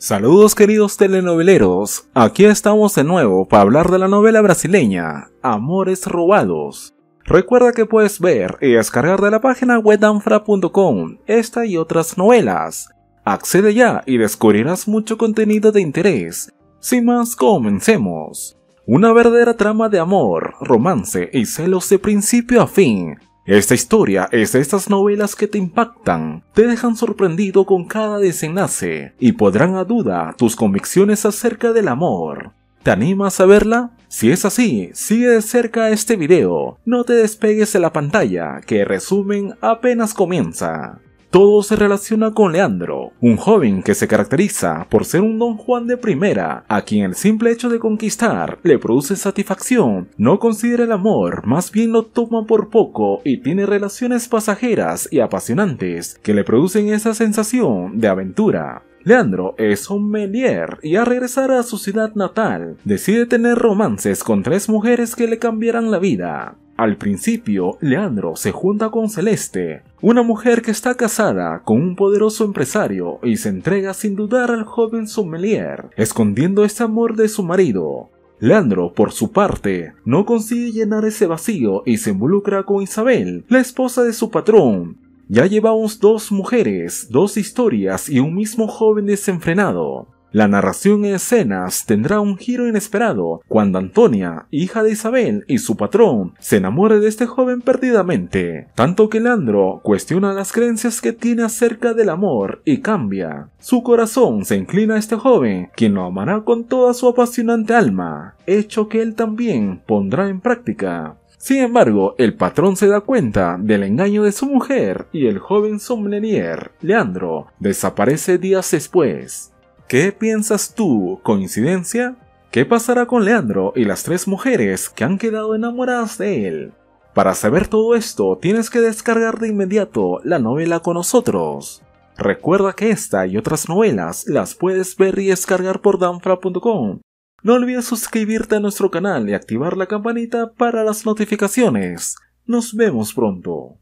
Saludos queridos telenoveleros, aquí estamos de nuevo para hablar de la novela brasileña Amores Robados. Recuerda que puedes ver y descargar de la página wedanfra.com esta y otras novelas. Accede ya y descubrirás mucho contenido de interés. Sin más, comencemos. Una verdadera trama de amor, romance y celos de principio a fin esta historia es de estas novelas que te impactan, te dejan sorprendido con cada desenlace y podrán a duda tus convicciones acerca del amor. ¿Te animas a verla? Si es así, sigue de cerca este video, no te despegues de la pantalla, que resumen apenas comienza. Todo se relaciona con Leandro, un joven que se caracteriza por ser un don Juan de primera, a quien el simple hecho de conquistar le produce satisfacción, no considera el amor, más bien lo toma por poco y tiene relaciones pasajeras y apasionantes que le producen esa sensación de aventura. Leandro es un melier y al regresar a su ciudad natal, decide tener romances con tres mujeres que le cambiarán la vida. Al principio, Leandro se junta con Celeste, una mujer que está casada con un poderoso empresario y se entrega sin dudar al joven sommelier, escondiendo ese amor de su marido. Leandro, por su parte, no consigue llenar ese vacío y se involucra con Isabel, la esposa de su patrón. Ya llevamos dos mujeres, dos historias y un mismo joven desenfrenado. La narración en escenas tendrá un giro inesperado cuando Antonia, hija de Isabel y su patrón, se enamore de este joven perdidamente, tanto que Leandro cuestiona las creencias que tiene acerca del amor y cambia. Su corazón se inclina a este joven, quien lo amará con toda su apasionante alma, hecho que él también pondrá en práctica. Sin embargo, el patrón se da cuenta del engaño de su mujer y el joven sommelier, Leandro, desaparece días después. ¿Qué piensas tú? ¿Coincidencia? ¿Qué pasará con Leandro y las tres mujeres que han quedado enamoradas de él? Para saber todo esto tienes que descargar de inmediato la novela con nosotros. Recuerda que esta y otras novelas las puedes ver y descargar por danfra.com. No olvides suscribirte a nuestro canal y activar la campanita para las notificaciones. Nos vemos pronto.